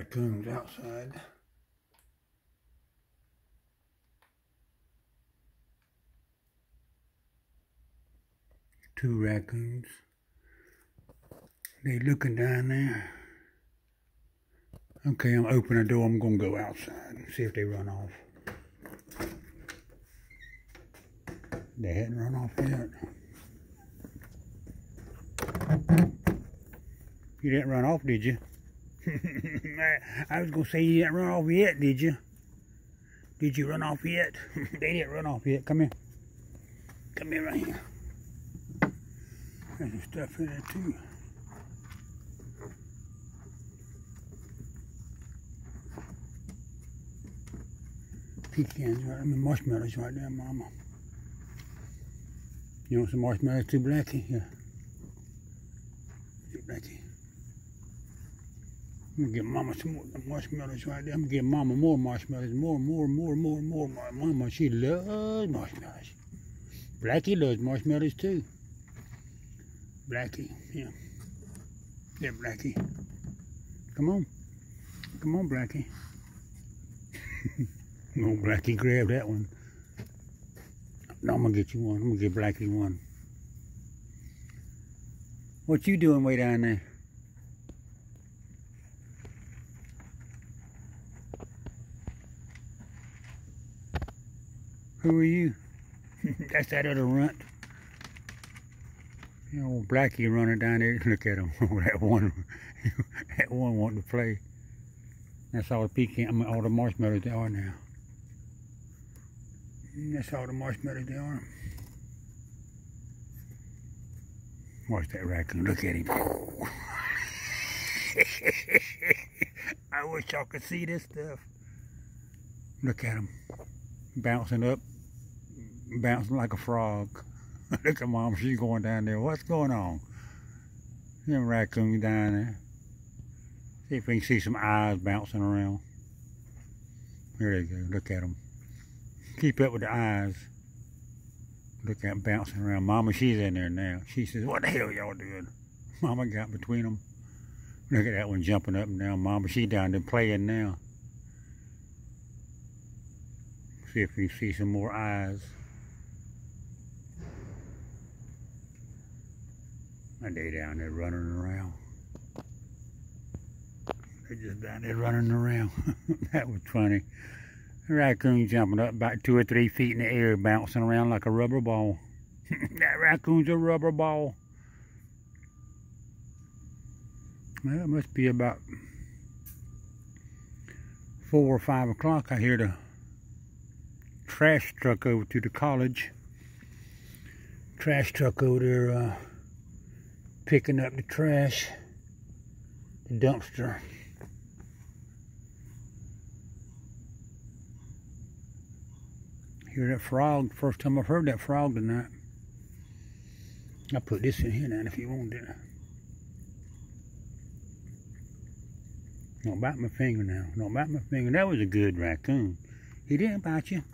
raccoons outside. Two raccoons. They looking down there. Okay, I'm opening the door. I'm gonna go outside and see if they run off. They hadn't run off yet. You didn't run off, did you? I was gonna say you didn't run off yet, did you? Did you run off yet? they didn't run off yet. Come here. Come here right here. There's some stuff in there too. Pecans, right? I mean marshmallows right there, Mama. You want some marshmallows too, Blackie? Here. Here, Blackie. I'm gonna give Mama some more marshmallows right there. I'm gonna give Mama more marshmallows, more, more, more, more, more. Mama, she loves marshmallows. Blackie loves marshmallows too. Blackie, yeah. Yeah, Blackie. Come on. Come on, Blackie. no, Blackie, grab that one. No, I'm gonna get you one. I'm gonna get Blackie one. What you doing way down there? Who are you? That's that other runt. You know, Blackie running down there. Look at him. that one, that one wanting to play. That's all the pecan, I mean, all the marshmallows they are now. That's all the marshmallows they are. Watch that raccoon. Look at him. I wish y'all could see this stuff. Look at him. Bouncing up. Bouncing like a frog. Look at mom. She's going down there. What's going on? Them raccoons down there. See if we can see some eyes bouncing around. There they go. Look at them. Keep up with the eyes. Look at them bouncing around. Mama, she's in there now. She says, what the hell y'all doing? Mama got between them. Look at that one jumping up and down. Mama, she down there playing now. See if we see some more eyes. And they down there running around. They're just down there running around. that was funny. A raccoon jumping up about two or three feet in the air, bouncing around like a rubber ball. that raccoon's a rubber ball. Well, it must be about four or five o'clock. I hear the trash truck over to the college. Trash truck over there uh, picking up the trash, the dumpster. Hear that frog? First time I've heard that frog tonight. I'll put this in here now if you want it. Don't bite my finger now. Don't bite my finger. That was a good raccoon. He didn't bite you.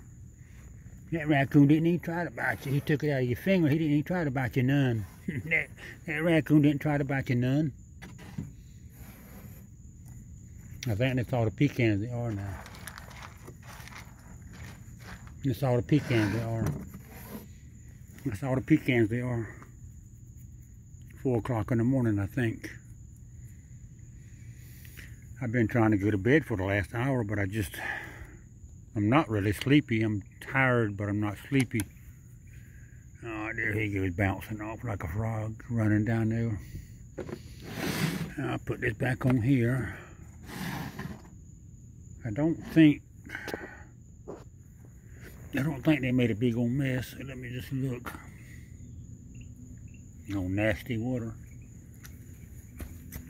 That raccoon didn't even try to bite you. He took it out of your finger. He didn't even try to bite you none. That, that raccoon didn't try to bite you none. I think that's all the pecans they are now. That's all the pecans they are. That's all the pecans they are. Four o'clock in the morning, I think. I've been trying to go to bed for the last hour, but I just, I'm not really sleepy. I'm tired, but I'm not sleepy. There he goes bouncing off like a frog, running down there. I'll put this back on here. I don't think, I don't think they made a big old mess. Let me just look. No nasty water.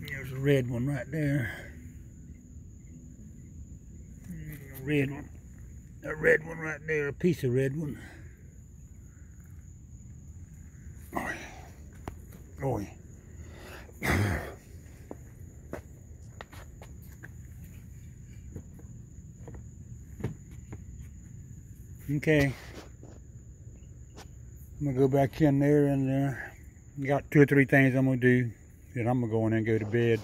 There's a red one right there. A red one. A red one right there. A piece of red one. Oh. okay. I'm gonna go back in there and uh, got two or three things I'm gonna do. Then I'm gonna go in and go to bed.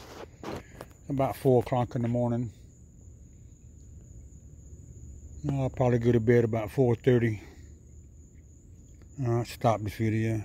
about 4 o'clock in the morning. I'll probably go to bed about 4.30. Alright, stop this video.